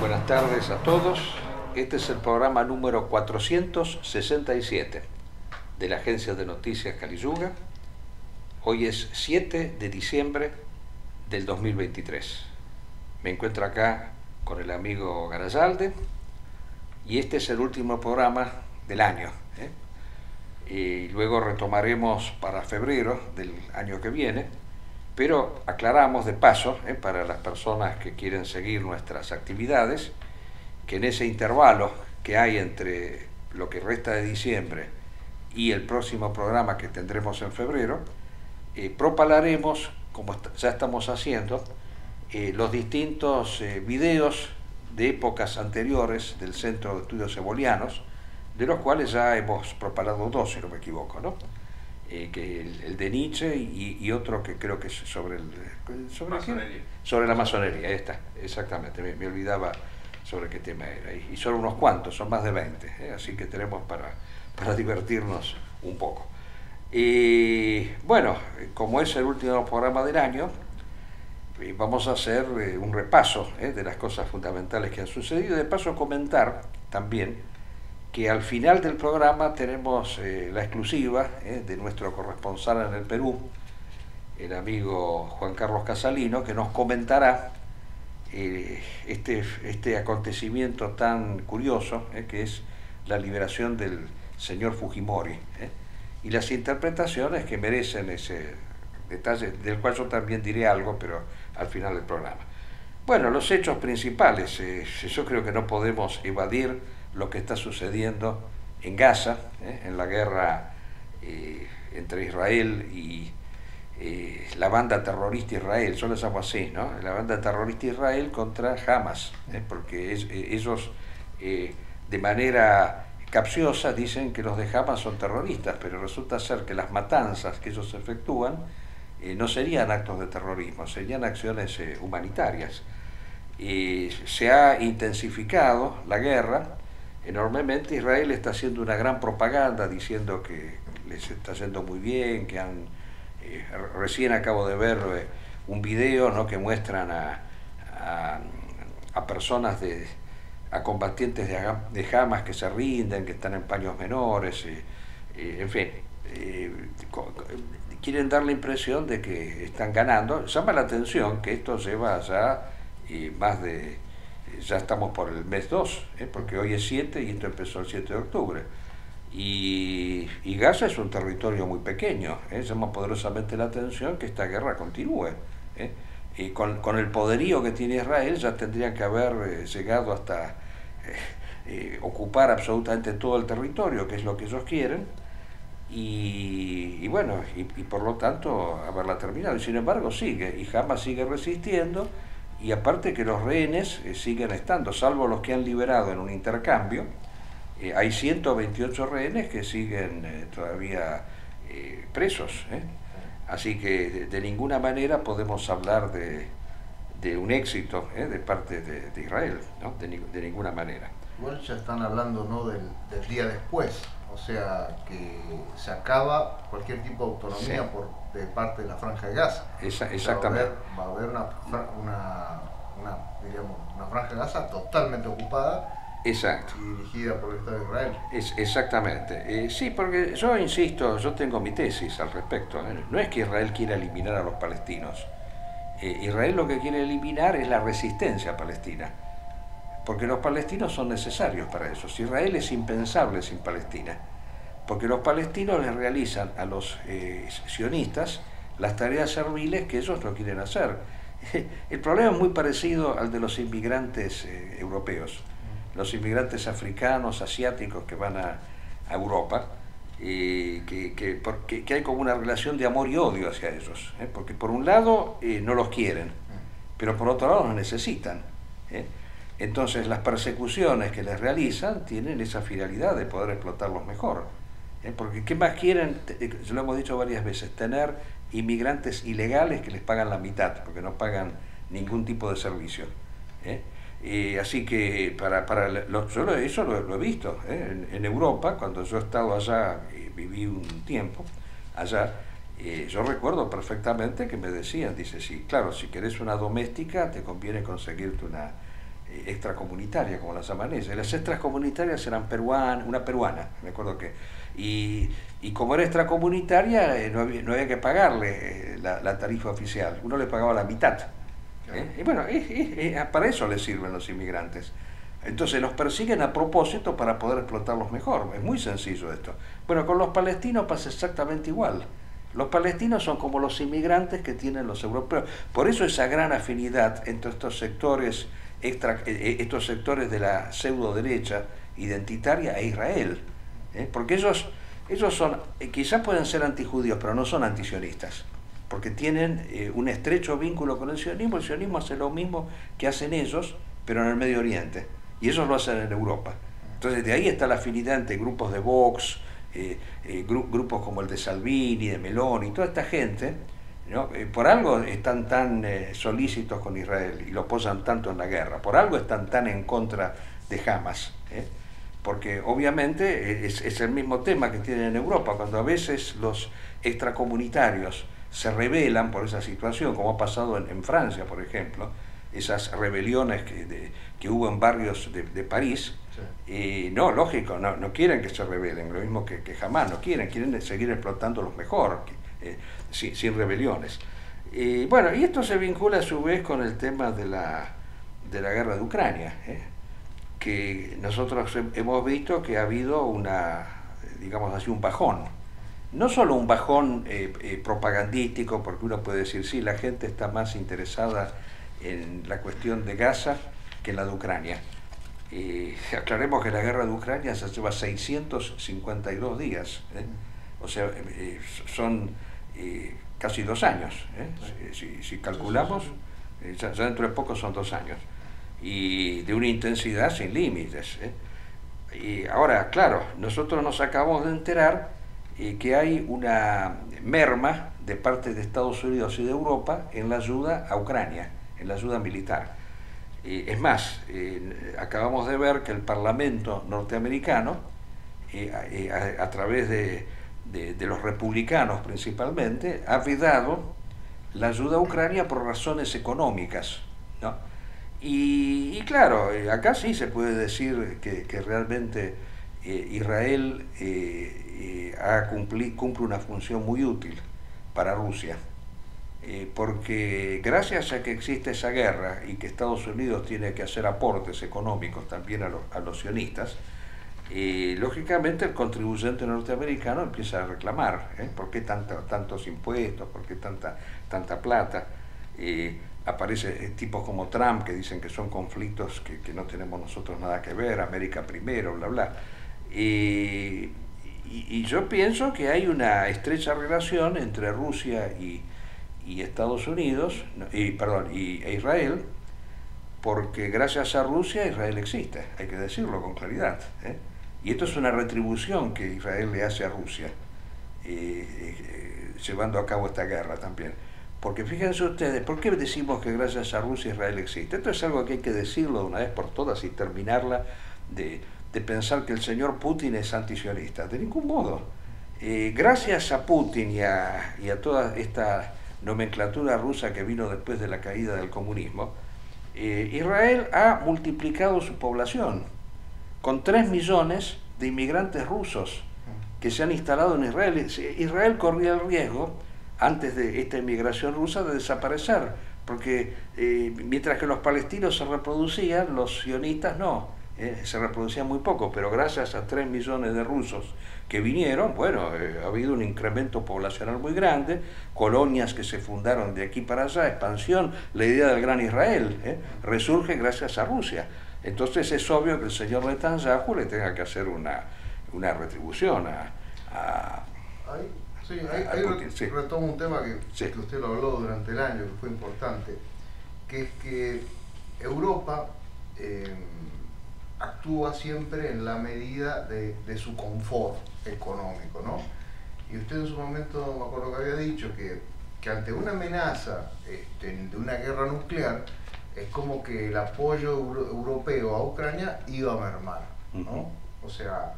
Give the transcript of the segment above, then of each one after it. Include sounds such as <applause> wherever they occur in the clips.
Buenas tardes a todos. Este es el programa número 467 de la Agencia de Noticias Caliyuga. Hoy es 7 de diciembre del 2023. Me encuentro acá con el amigo Garayalde y este es el último programa del año. ¿eh? Y luego retomaremos para febrero del año que viene, pero aclaramos de paso ¿eh? para las personas que quieren seguir nuestras actividades que en ese intervalo que hay entre lo que resta de diciembre y el próximo programa que tendremos en febrero, eh, propalaremos, como ya estamos haciendo, eh, los distintos videos de épocas anteriores del Centro de Estudios Ebolianos, de los cuales ya hemos propalado dos, si no me equivoco, ¿no? Eh, que el, de Nietzsche y, otro que creo que es sobre el sobre, sobre la masonería, está, exactamente, me, olvidaba sobre qué tema era, y, solo unos cuantos, son más de 20, así que tenemos para, para divertirnos un poco. Y bueno, como es el último programa del año, vamos a hacer eh, un repaso eh, de las cosas fundamentales que han sucedido y de paso comentar también que al final del programa tenemos eh, la exclusiva de nuestro corresponsal en el Perú, el amigo Juan Carlos Casalino, que nos comentará este, este acontecimiento tan curioso que es la liberación del señor Fujimori y las interpretaciones que merecen ese detalle, del cual yo también diré algo, pero al final del programa. Bueno, los hechos principales, eh, yo creo que no podemos evadir lo que está sucediendo en Gaza, eh, en la guerra eh, entre Israel y la banda terrorista Israel, yo les llamo así, ¿no? La banda terrorista Israel contra Hamas, porque ellos de manera capciosa dicen que los de Hamas son terroristas, pero resulta ser que las matanzas que ellos efectúan eh, no serían actos de terrorismo, serían acciones eh, humanitarias. Se ha intensificado la guerra enormemente. Israel está haciendo una gran propaganda diciendo que les está yendo muy bien, que han... Eh, recién acabo de ver un video ¿no? que muestran a, a, personas de, a combatientes de, de, Hamas que se rinden, que están en paños menores, en fin, quieren dar la impresión de que están ganando. Llama la atención que esto lleva ya más de, ya estamos por el mes 2, ¿eh? porque hoy es 7 y esto empezó el 7 de octubre. Y, Gaza es un territorio muy pequeño, ¿eh? llama poderosamente la atención que esta guerra continúe. ¿eh? Y con, con, el poderío que tiene Israel ya tendrían que haber llegado hasta ocupar absolutamente todo el territorio, que es lo que ellos quieren, y, bueno, y, por lo tanto haberla terminado. Y sin embargo sigue, y jamás sigue resistiendo, y aparte que los rehenes eh, siguen estando, salvo los que han liberado en un intercambio, eh, hay 128 rehenes que siguen eh, todavía presos. Así que de, ninguna manera podemos hablar de, de un éxito de parte de, Israel, ¿no? de, ninguna manera. Bueno, ya están hablando ¿no? del día después o sea que se acaba cualquier tipo de autonomía por de parte de la franja de Gaza. exactamente. va a haber, una, una, digamos, una, franja de Gaza totalmente ocupada Exacto. y dirigida por el Estado de Israel. Es, exactamente. Eh, sí, porque yo insisto, yo tengo mi tesis al respecto. ¿eh? No es que Israel quiera eliminar a los palestinos. Eh, Israel lo que quiere eliminar es la resistencia palestina porque los palestinos son necesarios para eso. Israel es impensable sin Palestina, porque los palestinos les realizan a los eh, sionistas las tareas serviles que ellos no quieren hacer. <laughs> El problema es muy parecido al de los inmigrantes eh, europeos, los inmigrantes africanos, asiáticos que van a, Europa, que, que, porque, que, hay como una relación de amor y odio hacia ellos, ¿eh? porque por un lado no los quieren, pero por otro lado los necesitan. Entonces las persecuciones que les realizan tienen esa finalidad de poder explotarlos mejor. ¿eh? Porque ¿qué más quieren? Eh, lo hemos dicho varias veces, tener inmigrantes ilegales que les pagan la mitad, porque no pagan ningún tipo de servicio. ¿eh? así que para, para yo eso lo, he visto en, Europa, cuando yo he estado allá, viví un tiempo allá, yo recuerdo perfectamente que me decían, dice, sí, claro, si querés una doméstica te conviene conseguirte una eh, extracomunitaria, como las llaman. Las extracomunitarias eran peruanas, una peruana, me acuerdo que... Y, como era extracomunitaria, no, había, no había que pagarle la, tarifa oficial, uno le pagaba la mitad. Y bueno, para eso les sirven los inmigrantes. Entonces los persiguen a propósito para poder explotarlos mejor. Es muy sencillo esto. Bueno, con los palestinos pasa exactamente igual. Los palestinos son como los inmigrantes que tienen los europeos. Por eso esa gran afinidad entre estos sectores, extra, eh, eh, estos sectores de la pseudo derecha identitaria e Israel. ¿eh? Porque ellos, ellos son, quizás pueden ser antijudíos, pero no son antisionistas. Porque tienen un estrecho vínculo con el sionismo. El sionismo hace lo mismo que hacen ellos, pero en el Medio Oriente y ellos lo hacen en Europa. Entonces de ahí está la afinidad entre grupos de Vox, grupos como el de Salvini, de Meloni, toda esta gente, eh, por algo están tan solícitos con Israel y lo apoyan tanto en la guerra, por algo están tan en contra de Hamas, porque obviamente es, es, el mismo tema que tienen en Europa, cuando a veces los extracomunitarios se rebelan por esa situación, como ha pasado en, Francia, por ejemplo, esas rebeliones que, que hubo en barrios de, París, y no, lógico, no, no, quieren que se rebelen, lo mismo que, jamás, no quieren, quieren seguir explotando los mejor, eh, sin, rebeliones. Y bueno, y esto se vincula a su vez con el tema de la, de la guerra de Ucrania, ¿eh? que nosotros hemos visto que ha habido una, digamos así, un bajón. No solo un bajón eh, propagandístico, porque uno puede decir, sí, la gente está más interesada en la cuestión de Gaza, que la de Ucrania. Y <laughs> aclaremos que la guerra de Ucrania se lleva 652 días, ¿eh? o sea, eh, son eh, casi dos años. Si, calculamos, ya, dentro de poco son dos años, y de una intensidad sin límites. Y ahora, claro, nosotros nos acabamos de enterar que hay una merma de parte de Estados Unidos y de Europa en la ayuda a Ucrania, en la ayuda militar es más, eh, acabamos de ver que el Parlamento norteamericano, eh, eh, a, través de, los republicanos principalmente, ha vedado la ayuda a Ucrania por razones económicas. Y, claro, acá sí se puede decir que, realmente Israel ha cumple una función muy útil para Rusia. Eh, porque gracias a que existe esa guerra y que Estados Unidos tiene que hacer aportes económicos también a los, a los sionistas, eh, lógicamente el contribuyente norteamericano empieza a reclamar, ¿eh? ¿por qué tantos impuestos? ¿Por qué tanta, tanta plata? Eh, aparece tipos como Trump que dicen que son conflictos que, que, no tenemos nosotros nada que ver, América primero, bla, bla. y, y yo pienso que hay una estrecha relación entre Rusia y, y Estados Unidos, y, perdón, y e Israel, porque gracias a Rusia Israel existe, hay que decirlo con claridad. ¿eh? Y esto es una retribución que Israel le hace a Rusia, eh, eh, llevando a cabo esta guerra también. Porque fíjense ustedes, ¿por qué decimos que gracias a Rusia Israel existe? Esto es algo que hay que decirlo de una vez por todas y terminarla de, de pensar que el señor Putin es antisionista. De ningún modo. gracias a Putin y a, y a toda esta nomenclatura rusa que vino después de la caída del comunismo, eh, Israel ha multiplicado su población con 3 millones de inmigrantes rusos que se han instalado en Israel. Israel corría el riesgo, antes de esta inmigración rusa, de desaparecer, porque eh, mientras que los palestinos se reproducían, los sionistas no, eh, se reproducían muy poco, pero gracias a 3 millones de rusos que vinieron, bueno, eh, ha habido un incremento poblacional muy grande, colonias que se fundaron de aquí para allá, expansión, la idea del gran Israel resurge gracias a Rusia. Entonces es obvio que el señor Netanyahu le tenga que hacer una, una retribución a... a sí, ahí, retomo un tema que, que usted lo habló durante el año, que fue importante, que es que Europa... Eh, actúa siempre en la medida de, su confort económico, ¿no? Y usted en su momento, me acuerdo que había dicho que, ante una amenaza este, de una guerra nuclear, es como que el apoyo europeo a Ucrania iba a mermar, ¿no? O sea,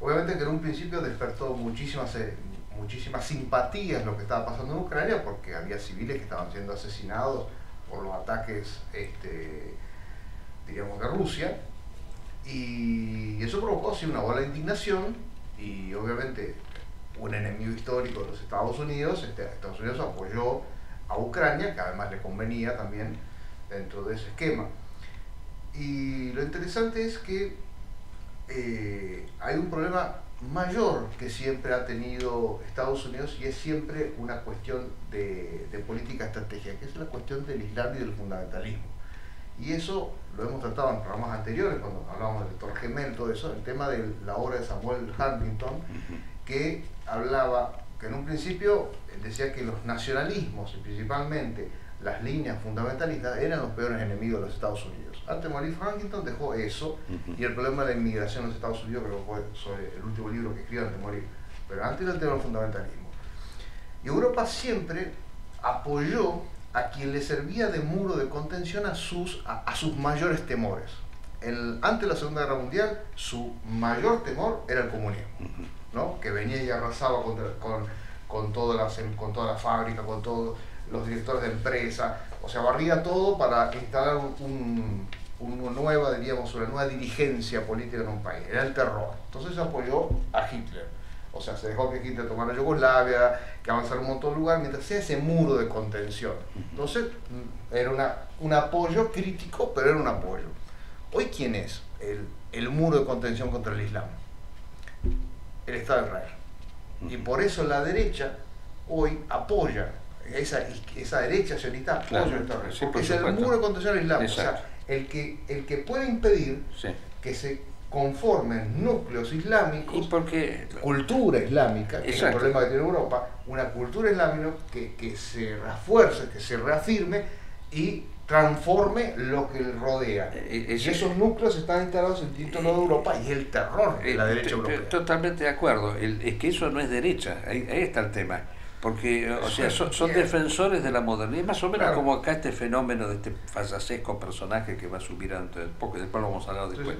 obviamente que en un principio despertó muchísimas, eh, muchísima simpatía en lo que estaba pasando en Ucrania porque había civiles que estaban siendo asesinados por los ataques, este, diríamos, de Rusia. Y eso provocó así una ola de indignación y obviamente un enemigo histórico de los Estados Unidos, este, Estados Unidos apoyó a Ucrania, que además le convenía también dentro de ese esquema. Y lo interesante es que eh, hay un problema mayor que siempre ha tenido Estados Unidos y es siempre una cuestión de, política estratégica, que es la cuestión del Islam y del fundamentalismo. Y eso lo hemos tratado en programas anteriores, cuando hablábamos del Torre Gemel, todo eso, el tema de la obra de Samuel Huntington, que hablaba, que en un principio decía que los nacionalismos, principalmente las líneas fundamentalistas, eran los peores enemigos de los Estados Unidos. Antes de morir Huntington dejó eso, y el problema de la inmigración en los Estados Unidos, creo que fue sobre el último libro que escribió antes de morir, pero antes era el tema del fundamentalismo. Y Europa siempre apoyó a quien le servía de muro de contención a sus, a, sus mayores temores. El, antes de la Segunda Guerra Mundial, su mayor temor era el comunismo, ¿no? que venía y arrasaba con, con, todas las, con toda la fábrica, con todos los directores de empresa, o sea, barría todo para instalar un, una nueva, diríamos, una nueva dirigencia política en un país. Era el terror. Entonces apoyó a Hitler. O sea, se dejó que Hitler tomara Yugoslavia, que avanzara un montón de lugares, mientras sea ese muro de contención. Entonces, mm, era un apoyo crítico, pero era un apoyo. Hoy, ¿quién es el, el muro de contención contra el Islam? El Estado de Israel. Y por eso la derecha hoy apoya esa, esa derecha sionista apoya el porque es el muro de contención al Islam. O sea, el que, el que puede impedir que se conformen núcleos islámicos, porque, cultura islámica, que es el problema que tiene Europa, una cultura islámica que, que se refuerce, que se reafirme y transforme lo que le rodea. Eh, eh, y esos núcleos están instalados en distintos lados de Europa y el terror de la derecha europea. Totalmente de acuerdo. es que eso no es derecha, ahí, está el tema. Porque, o sea, son, defensores de la modernidad, más o menos como acá este fenómeno de este fasasesco personaje que va a subir antes, porque después lo vamos a hablar después.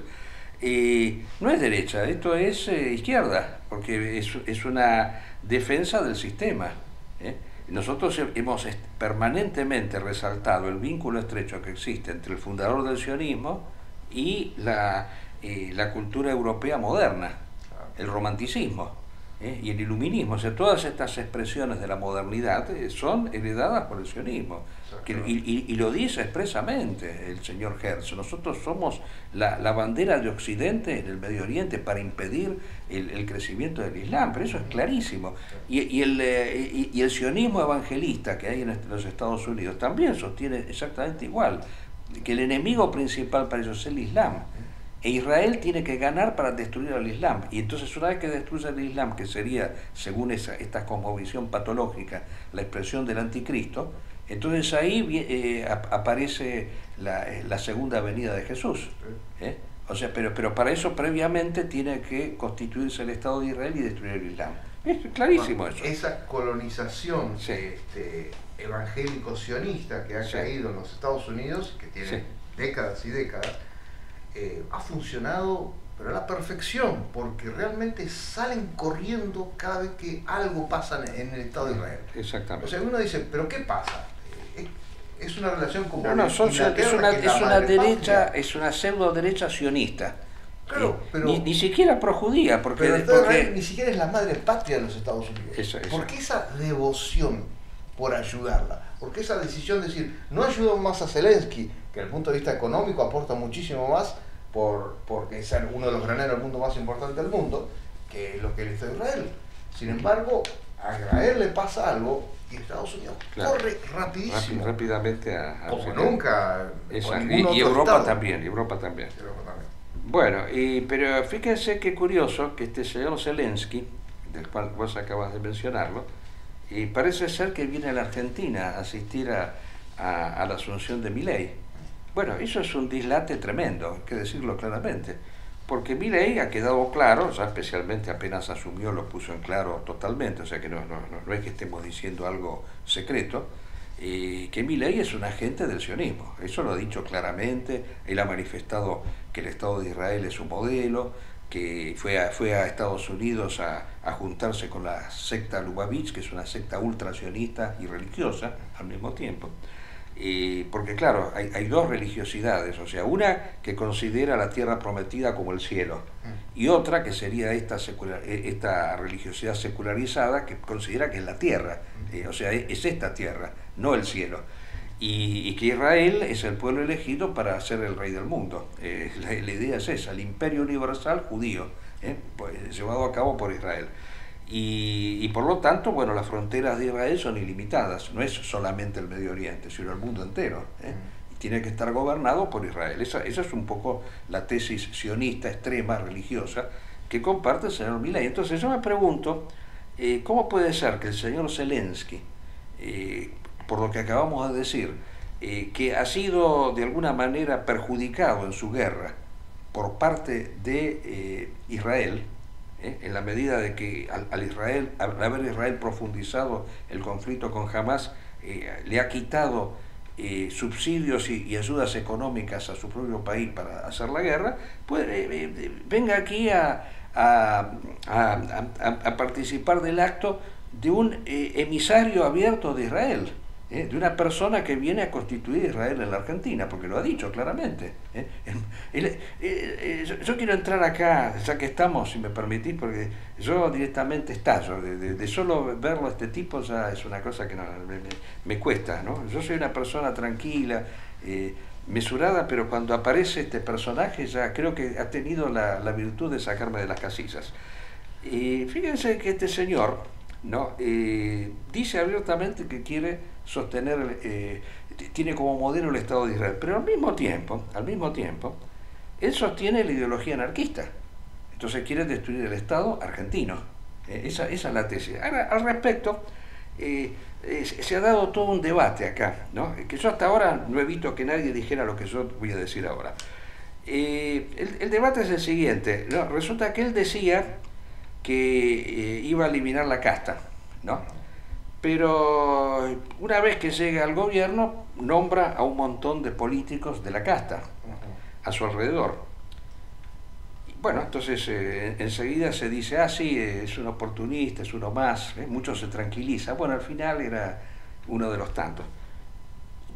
Y no es derecha, esto es eh, izquierda, porque es, es, una defensa del sistema. ¿eh? Nosotros hemos permanentemente resaltado el vínculo estrecho que existe entre el fundador del sionismo y la, eh, la cultura europea moderna, el romanticismo. Y el iluminismo, o sea, todas estas expresiones de la modernidad son heredadas por el sionismo y, lo dice expresamente el señor Hertz. Nosotros somos la, bandera de Occidente en el Medio Oriente para impedir el, crecimiento del Islam, pero eso es clarísimo. Y, el, eh, y, el sionismo evangelista que hay en los Estados Unidos también sostiene exactamente igual, que el enemigo principal para ellos es el Islam. E Israel tiene que ganar para destruir al Islam. Y entonces una vez que destruye el Islam, que sería, según esa, esta cosmovisión patológica, la expresión del anticristo, entonces ahí eh, aparece eh, la, segunda venida de Jesús. ¿eh? O sea, pero, pero para eso previamente tiene que constituirse el Estado de Israel y destruir el Islam. Es clarísimo eso. Esa colonización este, evangélico-sionista que ha caído en los Estados Unidos, que tiene décadas y décadas, ha funcionado pero a la perfección, porque realmente salen corriendo cada vez que algo pasa en el Estado de Israel. Exactamente. O sea, uno dice, ¿pero qué pasa? es una relación como no, no, son, es una, es una derecha, es una pseudo derecha sionista. Claro, pero, ni, siquiera projudía, porque, porque... ni siquiera es la madre patria de los Estados Unidos. ¿Por qué esa devoción por ayudarla? ¿Por qué esa decisión de decir, no ayudo más a Zelensky, que desde el punto de vista económico aporta muchísimo más por, porque es uno de los graneros del mundo más importantes del mundo, que lo que le hizo Israel? Sin embargo, a Israel le pasa algo y Estados Unidos corre rapidísimo. rápidamente a, Como nunca. Y, Europa también, Europa también. Bueno, y, pero fíjense qué curioso que este señor Zelensky, del cual vos acabas de mencionarlo, y parece ser que viene a la Argentina a asistir a, a, la asunción de Miley. Bueno, eso es un dislate tremendo, hay que decirlo claramente porque Milei ha quedado claro, ya especialmente apenas asumió lo puso en claro totalmente, o sea que no, no, no es que estemos diciendo algo secreto, eh, que Milei es un agente del sionismo, eso lo ha dicho claramente, él ha manifestado que el Estado de Israel es su modelo, que fue a, fue a Estados Unidos a, juntarse con la secta Lubavitch, que es una secta ultracionista y religiosa al mismo tiempo. Porque claro, hay, hay, dos religiosidades, o sea, una que considera la tierra prometida como el cielo y otra que sería esta, secular, e, esta religiosidad secularizada que considera que es la tierra, eh, o sea, es esta tierra, no el cielo y, que Israel es el pueblo elegido para ser el rey del mundo. Eh, la, idea es esa, el imperio universal judío, eh, pues, llevado a cabo por Israel. Y, por lo tanto, bueno, las fronteras de Israel son ilimitadas, no es solamente el Medio Oriente, sino el mundo entero. Eh, y tiene que estar gobernado por Israel. Esa, esa, es un poco la tesis sionista extrema, religiosa, que comparte el señor Milei. Entonces yo me pregunto, ¿cómo puede ser que el señor Zelensky, por lo que acabamos de decir, eh, que ha sido de alguna manera perjudicado en su guerra por parte de eh, Israel, eh, en la medida de que al, Israel, al haber Israel profundizado el conflicto con Hamas, le ha quitado subsidios y, ayudas económicas a su propio país para hacer la guerra, pues venga aquí a, a, participar del acto de un emisario abierto de Israel. ¿Eh? de una persona que viene a constituir Israel en la Argentina, porque lo ha dicho claramente. ¿eh? Eh, yo, quiero entrar acá, ya que estamos, si me permitís, porque yo directamente estallo, de, solo verlo a este tipo ya es una cosa que no, me, cuesta. ¿no? Yo soy una persona tranquila, mesurada, pero cuando aparece este personaje ya creo que ha tenido la, la virtud de sacarme de las casillas. Y fíjense que este señor ¿no? dice abiertamente que quiere sostener, eh, tiene como modelo el Estado de Israel, pero al mismo tiempo, al mismo tiempo, él sostiene la ideología anarquista. Entonces quiere destruir el Estado argentino. Eh, esa, esa, es la tesis. Ahora, al respecto, eh, se ha dado todo un debate acá, ¿no? que yo hasta ahora no he visto que nadie dijera lo que yo voy a decir ahora. El, el, debate es el siguiente, ¿no? resulta que él decía que iba a eliminar la casta, ¿no? pero una vez que llega al gobierno, nombra a un montón de políticos de la casta a su alrededor. Bueno, entonces eh, enseguida se dice, ah, sí, es un oportunista, es uno más, ¿eh? mucho se tranquiliza. Bueno, al final era uno de los tantos.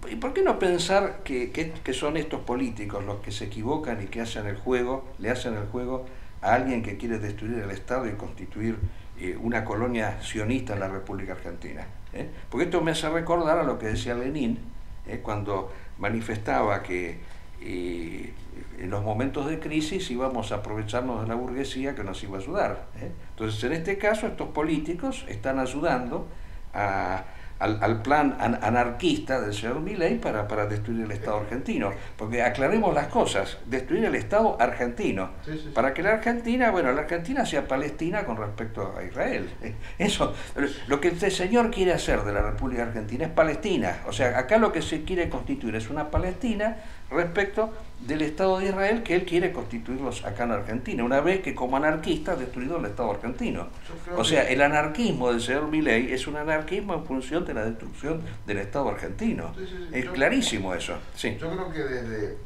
¿Y por qué no pensar que, que, son estos políticos los que se equivocan y que hacen el juego, le hacen el juego a alguien que quiere destruir el Estado y constituir eh, una colonia sionista en la República Argentina. ¿eh? Porque esto me hace recordar a lo que decía Lenin ¿eh? cuando manifestaba que en los momentos de crisis íbamos a aprovecharnos de la burguesía que nos iba a ayudar. Entonces, en este caso, estos políticos están ayudando a al, plan anarquista del señor Milley para, para destruir el Estado argentino. Porque aclaremos las cosas, destruir el Estado argentino. Para que la Argentina, bueno, la Argentina sea Palestina con respecto a Israel. <laughs> Eso, lo que este señor quiere hacer de la República Argentina es Palestina. O sea, acá lo que se quiere constituir es una Palestina respecto del Estado de Israel que él quiere constituirlos acá en Argentina, una vez que como anarquista ha destruido el Estado argentino. O sea, el anarquismo del señor Milei es un anarquismo en función de la destrucción del Estado argentino. Es clarísimo eso. Sí. Yo creo que desde,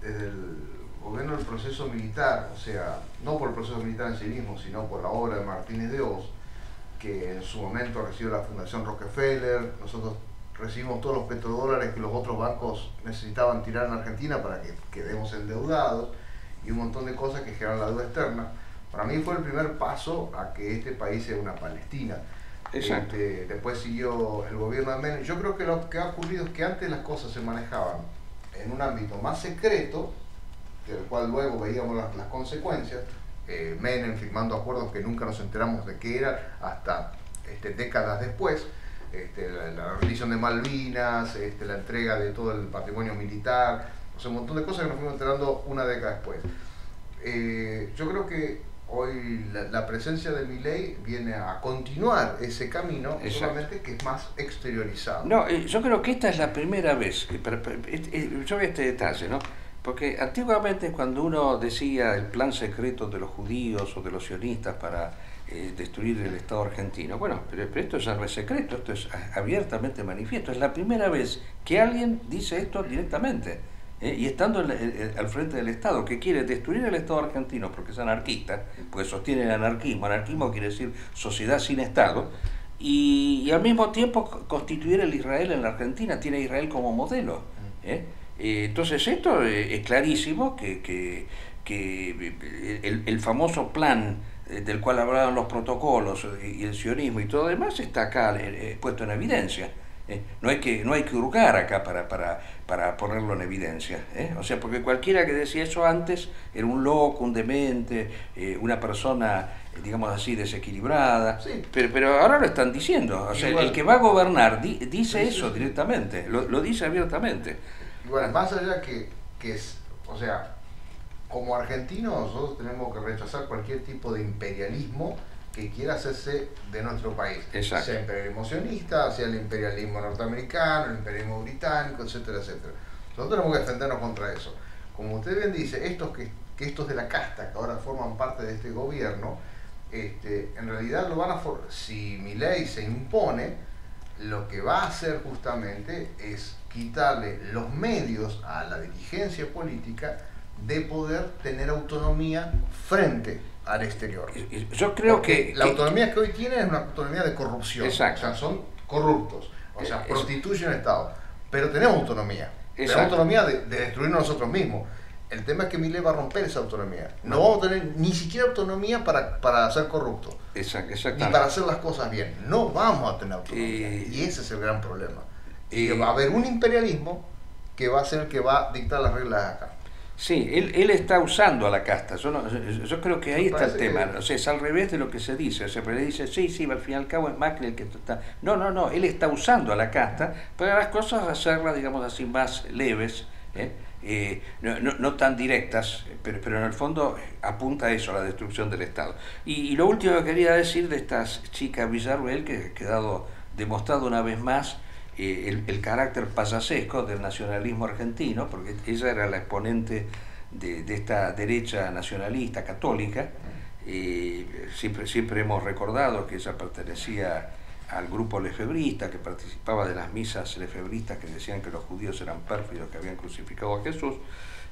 desde el gobierno del proceso militar, o sea, no por el proceso militar en sí mismo, sino por la obra de Martínez de Oz, que en su momento recibió la Fundación Rockefeller, nosotros recibimos todos los petrodólares que los otros bancos necesitaban tirar en Argentina para que quedemos endeudados y un montón de cosas que generan la deuda externa. Para mí fue el primer paso a que este país sea una Palestina. Este, después siguió el gobierno de Menem. Yo creo que lo que ha ocurrido es que antes las cosas se manejaban en un ámbito más secreto, del cual luego veíamos las, las consecuencias. Eh, Menem firmando acuerdos que nunca nos enteramos de qué era hasta este, décadas después este, la, rendición de Malvinas, este, la entrega de todo el patrimonio militar, o sea, un montón de cosas que nos fuimos enterando una década después. Eh, yo creo que hoy la, presencia de mi ley viene a continuar ese camino, solamente que es más exteriorizado. No, eh, yo creo que esta es la primera vez, que, eh, yo veo este detalle, ¿no? Porque antiguamente cuando uno decía el plan secreto de los judíos o de los sionistas para eh, destruir el Estado argentino. Bueno, pero, esto es secreto, esto es abiertamente manifiesto. Es la primera vez que alguien dice esto directamente. ¿eh? y estando al frente del Estado, que quiere destruir el Estado argentino porque es anarquista, porque sostiene el anarquismo, anarquismo quiere decir sociedad sin Estado, y, al mismo tiempo constituir el Israel en la Argentina, tiene Israel como modelo. ¿eh? Entonces esto es clarísimo que, que, el, el, famoso plan del cual hablaban los protocolos y el sionismo y todo demás está acá puesto en evidencia. ¿eh? no, hay que, no hay que hurgar acá para, para, para ponerlo en evidencia. ¿eh? O sea, porque cualquiera que decía eso antes era un loco, un demente, eh, una persona, digamos así, desequilibrada. Pero, pero ahora lo están diciendo. O sea, el que va a gobernar dice eso directamente, lo, lo, dice abiertamente. Igual, más allá que, que es, o sea, como argentinos nosotros tenemos que rechazar cualquier tipo de imperialismo que quiera hacerse de nuestro país. Sea imperialismo sionista, sea el imperialismo norteamericano, el imperialismo británico, etcétera, etcétera. Nosotros tenemos que defendernos contra eso. Como usted bien dice, estos que, estos de la casta que ahora forman parte de este gobierno, este, en realidad lo van a si mi ley se impone, lo que va a hacer justamente es quitarle los medios a la dirigencia política de poder tener autonomía frente al exterior. Yo creo que... La autonomía que hoy tienen es una autonomía de corrupción. Exacto. O sea, son corruptos. O sea, prostituyen el Estado. Pero tenemos autonomía. Tenemos autonomía de, destruirnos nosotros mismos. El tema es que Mile va a romper esa autonomía. No, vamos a tener ni siquiera autonomía para, para ser corruptos. Exacto, ni para hacer las cosas bien. No vamos a tener autonomía. y ese es el gran problema. Y va a haber un imperialismo que va a ser el que va a dictar las reglas acá. Sí, él, él está usando a la casta. Yo, yo creo que ahí está el tema. O sea, es al revés de lo que se dice. O sea, pero dice, sí, sí, al fin y al cabo es Macri el que está. No, no, no. Él está usando a la casta para las cosas hacerlas, digamos así, más leves. ¿eh? Eh, no, no, tan directas, pero, pero en el fondo apunta a eso, a la destrucción del Estado. Y, lo último que quería decir de estas chicas Villarruel, que ha quedado demostrado una vez más eh, el, carácter payasesco del nacionalismo argentino, porque ella era la exponente de, esta derecha nacionalista católica. y siempre, siempre hemos recordado que ella pertenecía al grupo lefebrista, que participaba de las misas lefebristas que decían que los judíos eran pérfidos, que habían crucificado a Jesús,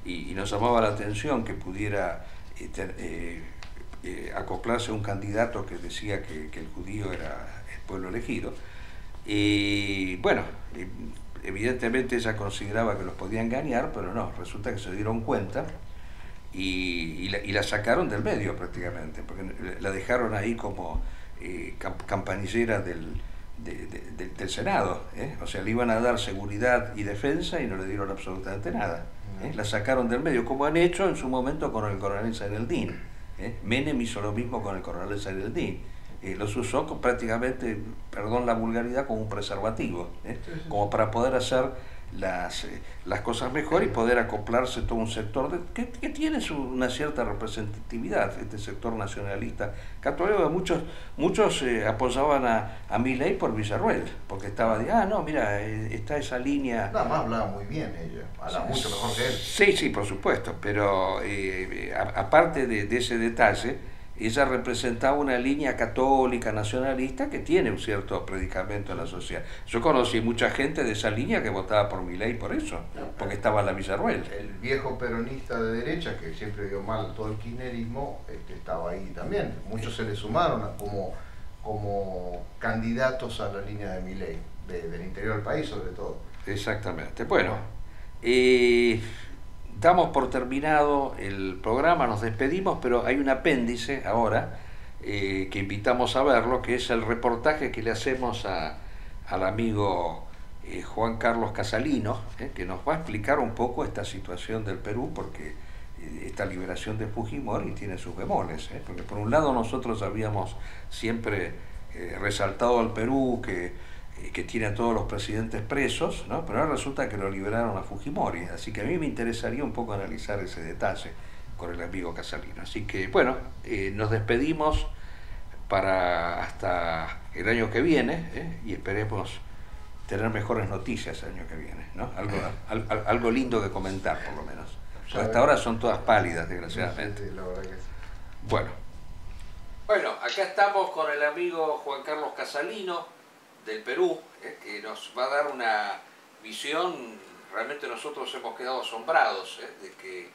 y, nos llamaba la atención que pudiera eh, eh, acoplarse un candidato que decía que el judío era el pueblo elegido. Y bueno, evidentemente ella consideraba que los podía engañar, pero no, resulta que se dieron cuenta y, la, sacaron del medio prácticamente, porque la dejaron ahí como eh, campanillera del, del Senado. ¿eh? O sea, le iban a dar seguridad y defensa y no le dieron absolutamente nada. ¿eh? La sacaron del medio, como han hecho en su momento con el coronel Zaireldin. ¿eh? Menem hizo lo mismo con el coronel Zaireldin eh, los usó prácticamente, perdón la vulgaridad, como un preservativo, ¿eh? como para poder hacer las, eh, las cosas mejor y poder acoplarse todo un sector que, tiene una cierta representatividad, este sector nacionalista católico. Muchos, muchos apoyaban a, a Milley por Villarruel, porque estaba de, ah, no, mira, está esa línea. Nada más hablaba muy bien ella, hablaba mucho mejor que él. Sí, sí, por supuesto, pero aparte de, de ese detalle, ella representaba una línea católica nacionalista que tiene un cierto predicamento en la sociedad. Yo conocí mucha gente de esa línea que votaba por mi ley por eso, porque estaba en la Villarruel. El viejo peronista de derecha, que siempre dio mal todo el kirchnerismo, este, estaba ahí también. Muchos se le sumaron como, como candidatos a la línea de mi ley, del interior del país sobre todo. Exactamente. Bueno, eh, damos por terminado el programa, nos despedimos, pero hay un apéndice ahora eh, que invitamos a verlo, que es el reportaje que le hacemos a, al amigo eh, Juan Carlos Casalino, eh, que nos va a explicar un poco esta situación del Perú, porque esta liberación de Fujimori tiene sus bemoles, porque por un lado nosotros habíamos siempre resaltado al Perú que que tiene a todos los presidentes presos, ¿no? pero ahora resulta que lo liberaron a Fujimori, así que a mí me interesaría un poco analizar ese detalle con el amigo Casalino. Así que bueno, eh, nos despedimos para hasta el año que viene ¿eh? y esperemos tener mejores noticias el año que viene, ¿no? algo, algo lindo que comentar por lo menos. hasta ahora son todas pálidas, desgraciadamente. Bueno. Bueno, acá estamos con el amigo Juan Carlos Casalino del Perú, eh, que nos va a dar una visión realmente nosotros hemos quedado asombrados ¿eh? de que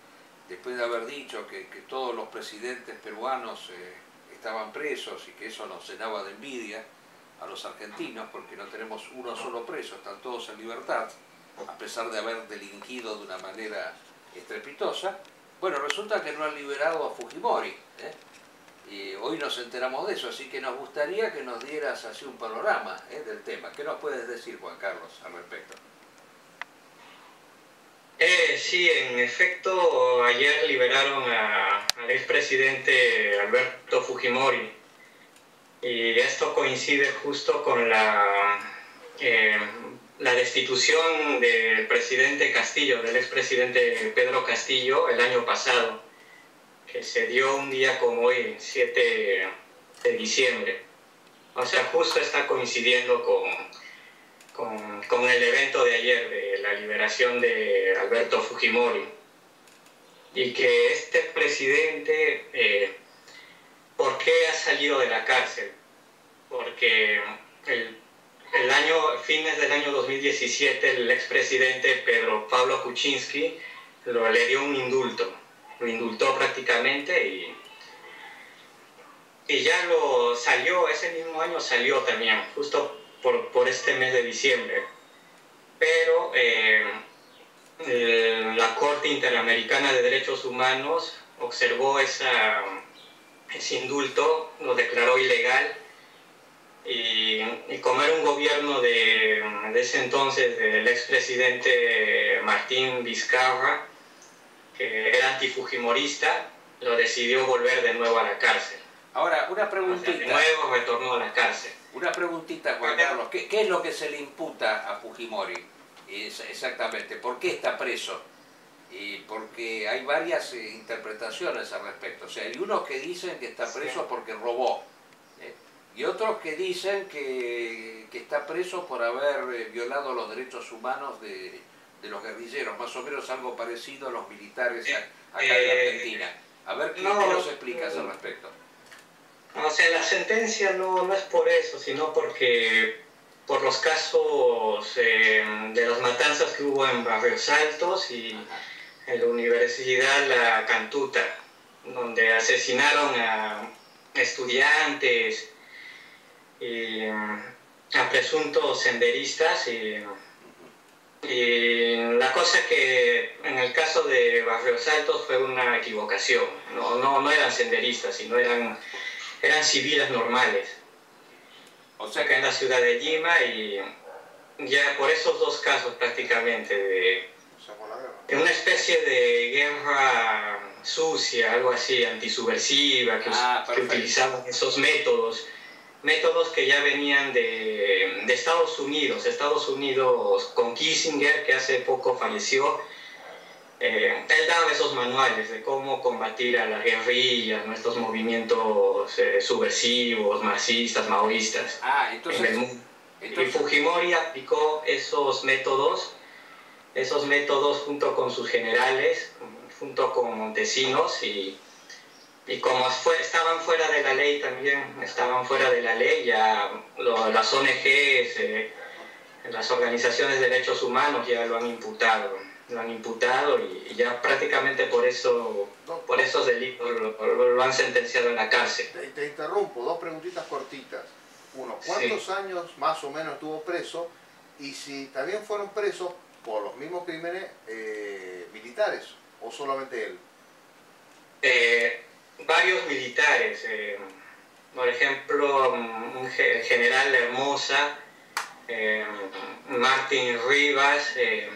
después de haber dicho que, todos los presidentes peruanos eh, estaban presos y que eso nos llenaba de envidia a los argentinos porque no tenemos uno solo preso, están todos en libertad, a pesar de haber delinquido de una manera estrepitosa, bueno, resulta que no han liberado a Fujimori. Hoy nos enteramos de eso, así que nos gustaría que nos dieras así un panorama ¿eh? del tema. ¿Qué nos puedes decir, Juan Carlos, al respecto? Eh, sí, en efecto, ayer liberaron al expresidente Alberto Fujimori y esto coincide justo con la eh, la destitución del presidente Castillo, del expresidente Pedro Castillo, el año pasado, que se dio un día como hoy, 7 de diciembre. O sea, justo está coincidiendo con, con, el evento de ayer, de la liberación de Alberto Fujimori. Y que este presidente, eh, ¿por qué ha salido de la cárcel? Porque el el año, fines del año 2017, el expresidente Pedro Pablo Kuczynski lo, le dio un indulto, lo indultó prácticamente y, y ya lo salió, ese mismo año salió también, justo por, por este mes de diciembre. Pero eh, la Corte Interamericana de Derechos Humanos observó esa, ese indulto, lo declaró ilegal y, y como era un gobierno de, de ese entonces del expresidente Martín Vizcarra, que era antifujimorista, lo decidió volver de nuevo a la cárcel. Ahora, una preguntita. de nuevo retornó a la cárcel. Una preguntita, Juan Carlos. ¿Qué, ¿Qué, es lo que se le imputa a Fujimori? exactamente. ¿Por qué está preso? Y porque hay varias eh, interpretaciones al respecto. O sea, hay unos que dicen que está preso porque robó y otros que dicen que, está preso por haber eh, violado los derechos humanos de, los guerrilleros, más o menos algo parecido a los militares acá en eh, Argentina. A ver, ¿qué, nos explicas al respecto? O sea, la sentencia no, no es por eso, sino porque por los casos eh, de las matanzas que hubo en Barrios Altos y en la Universidad La Cantuta, donde asesinaron a estudiantes, y, a presuntos senderistas y, la cosa que en el caso de Barrios Altos fue una equivocación, no, no, no eran senderistas, sino eran, eran civiles normales. O sea que en la ciudad de Lima y ya por esos dos casos prácticamente de, una especie de guerra sucia, algo así, antisubversiva, que, ah, que utilizaban esos métodos métodos que ya venían de, de, Estados Unidos, Estados Unidos con Kissinger, que hace poco falleció. Eh, él daba esos manuales de cómo combatir a la guerrilla, nuestros movimientos eh, subversivos, marxistas, maoístas. Ah, entonces, Y Fujimori aplicó esos métodos, esos métodos junto con sus generales, junto con Montesinos y y como fue, estaban fuera de la ley también, estaban fuera de la ley, ya las ONGs, eh, las organizaciones de derechos humanos ya lo han imputado, lo han imputado y, ya prácticamente por eso, por esos delitos lo, han sentenciado en la cárcel. Te, interrumpo, dos preguntitas cortitas. Uno, ¿cuántos años más o menos estuvo preso? Y si también fueron presos por los mismos crímenes eh, militares o solamente él. Eh, varios militares, eh, por ejemplo, un general Hermosa, eh, Martín Rivas, eh,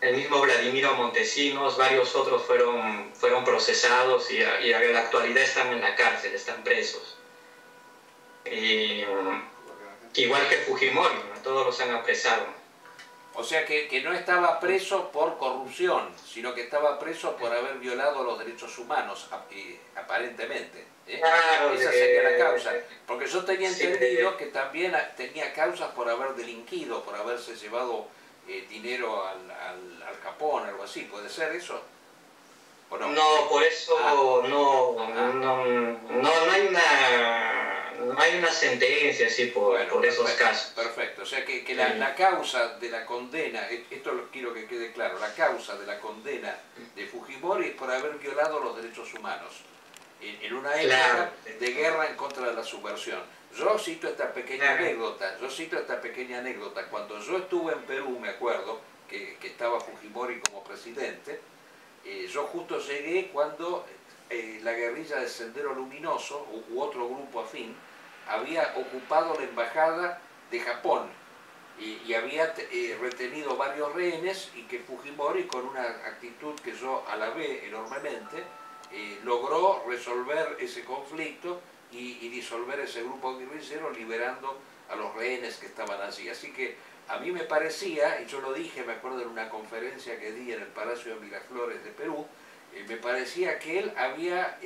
el mismo Vladimiro Montesinos, varios otros fueron, fueron procesados y, en la actualidad están en la cárcel, están presos. igual que Fujimori, todos los han apresado. O sea que, no estaba preso por corrupción, sino que estaba preso por haber violado los derechos humanos, aparentemente. ¿eh? Esa sería la causa. Porque yo tenía entendido que también tenía causas por haber delinquido, por haberse llevado eh, dinero al, al, al, capón, algo así. ¿Puede ser eso? no? por eso ah. no, no, no, no hay una no hay una sentencia así por, por esos casos. Perfecto, o sea que, que la, la, causa de la condena, e, esto lo quiero que quede claro, la causa de la condena de Fujimori es por haber violado los derechos humanos en, en una época de guerra en contra de la subversión. Yo cito esta pequeña anécdota, yo cito esta pequeña anécdota, cuando yo estuve en Perú, me acuerdo, que, que estaba Fujimori como presidente, eh, yo justo llegué cuando eh, la guerrilla de Sendero Luminoso, u, otro grupo afín, había ocupado la embajada de Japón y, había eh, retenido varios rehenes y que Fujimori, con una actitud que yo alabé enormemente, eh, logró resolver ese conflicto y, disolver ese grupo guerrillero liberando a los rehenes que estaban allí. Así que a mí me parecía, y yo lo dije, me acuerdo en una conferencia que di en el Palacio de Miraflores de Perú, eh, me parecía que él había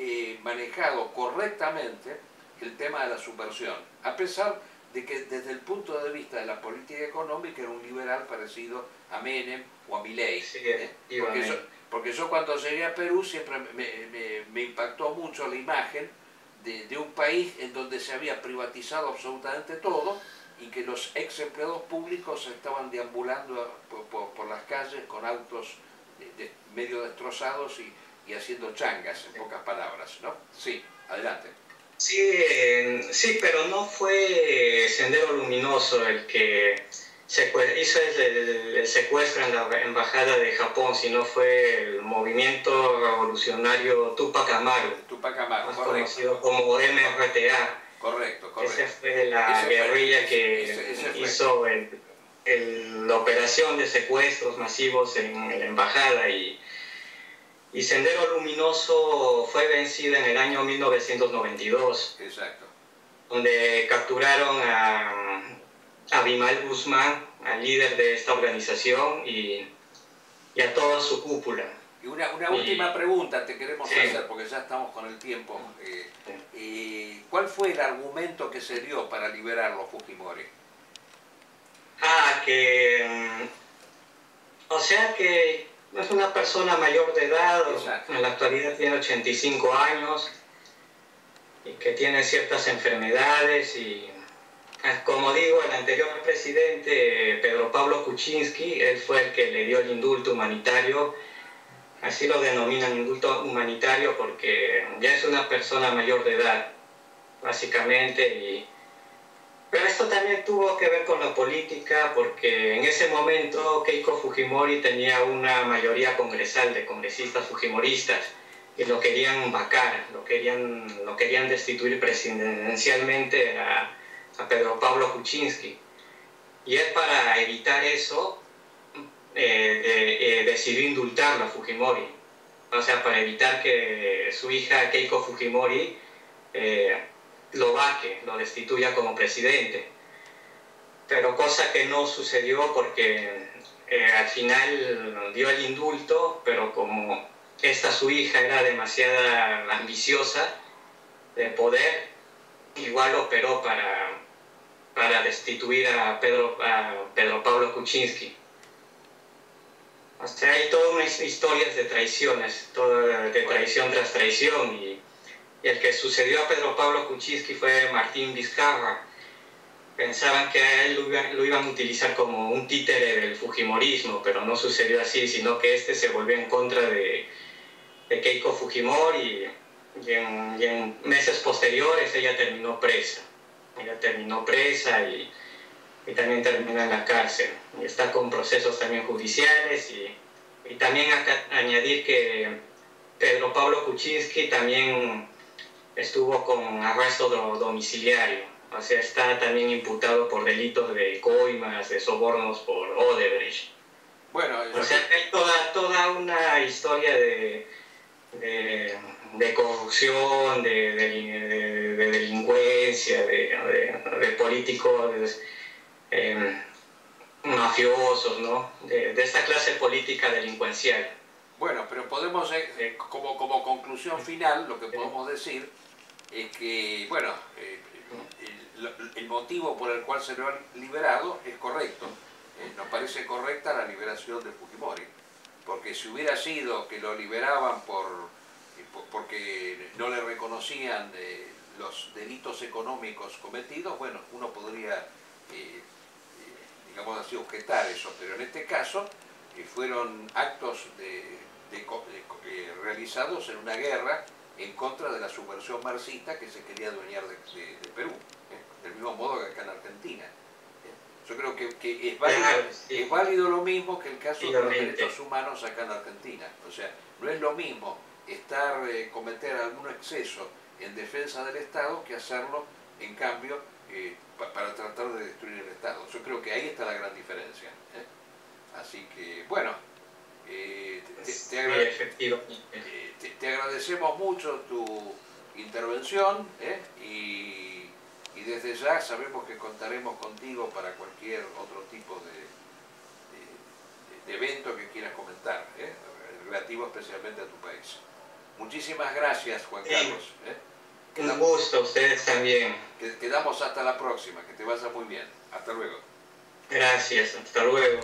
manejado correctamente el tema de la subversión, a pesar de que desde el punto de vista de la política económica era un liberal parecido a Menem o a Milley. ¿eh? porque, yo, cuando llegué a Perú siempre me, impactó mucho la imagen de, un país en donde se había privatizado absolutamente todo y que los ex empleados públicos estaban deambulando por las calles con autos medio destrozados y, haciendo changas, en pocas palabras, ¿no? Sí, adelante. Sí, sí, pero no fue Sendero Luminoso el que hizo el, secuestro en la embajada de Japón, sino fue el movimiento revolucionario Tupac Amaru, Tupac Amaru conocido como MRTA. Correcto, correcto. Esa fue la guerrilla que hizo el la operación de secuestros masivos en, la embajada y, y, Sendero Luminoso fue vencida en el año 1992. Exacto. Donde capturaron a, a Bimal Guzmán, al líder de esta organización, y, y a toda su cúpula. Y una, una última pregunta te queremos hacer, porque ya estamos con el tiempo. Eh, eh, ¿Cuál fue el argumento que se dio para liberar los Fujimori? Ah, que... Mm, o sea que es una persona mayor de edad, en la actualidad tiene 85 años y que tiene ciertas enfermedades y ah, como digo, el anterior presidente, Pedro Pablo Kuczynski, él fue el que le dio el indulto humanitario, así lo denominan indulto humanitario porque ya es una persona mayor de edad, básicamente, y pero esto también tuvo que ver con la política porque en ese momento Keiko Fujimori tenía una mayoría congresal de congresistas fujimoristas y lo querían vacar, lo querían, lo querían destituir presidencialmente a, Pedro Pablo Kuczynski. Y él para evitar eso eh, eh, decidió indultarlo a Fujimori. O sea, para evitar que su hija Keiko Fujimori eh, lo vaque, lo destituya como presidente. Pero cosa que no sucedió porque eh, al final dio el indulto, pero como esta su hija era demasiado ambiciosa de poder, igual operó para, para destituir a Pedro, a Pedro Pablo Kuczynski. O sea, hay todas unas historias de traiciones, de traición tras traición el que sucedió a Pedro Pablo Kuczynski fue Martín Vizcarra. Pensaban que a él lo iban, a utilizar como un títere del Fujimorismo, pero no sucedió así, sino que este se volvió en contra de, Keiko Fujimori y, en, meses posteriores ella terminó presa. Ella terminó presa y, también terminó en la cárcel. Y está con procesos también judiciales y, y también añadir que Pedro Pablo Kuczynski también estuvo con arresto domiciliario. O sea, está también imputado por delitos de coimas, de sobornos por Odebrecht. Bueno, o sea, hay toda, toda una historia de, de, corrupción, de, de delincuencia, de, políticos em, mafiosos, ¿no? De, esta clase política delincuencial. Bueno, pero podemos, eh, eh, como, como conclusión final, lo que podemos decir es que, bueno, eh, el, motivo por el cual se lo han liberado es correcto. Nos parece correcta la liberación de Fujimori, porque si hubiera sido que lo liberaban por, porque no le reconocían los delitos económicos cometidos, bueno, uno podría, digamos así, objetar eso, pero en este caso fueron actos realizados en una guerra en contra de la subversión marxista que se quería adueñar de, Perú, del mismo modo que acá en Argentina. Yo creo que, es, válido, es, válido, lo mismo que el caso de los derechos humanos acá en Argentina. O sea, no es lo mismo estar eh, cometer algún exceso en defensa del Estado que hacerlo, en cambio, eh, para tratar de destruir el Estado. Yo creo que ahí está la gran diferencia. ¿eh? Así que, bueno, te, te, agradecemos mucho tu intervención y, y, desde ya sabemos que contaremos contigo para cualquier otro tipo de, de evento que quieras comentar, relativo especialmente a tu país. Muchísimas gracias, Juan Carlos. ¿eh? Un gusto, ustedes también. Quedamos hasta la próxima, que te vaya muy bien. Hasta luego. Gracias, hasta luego.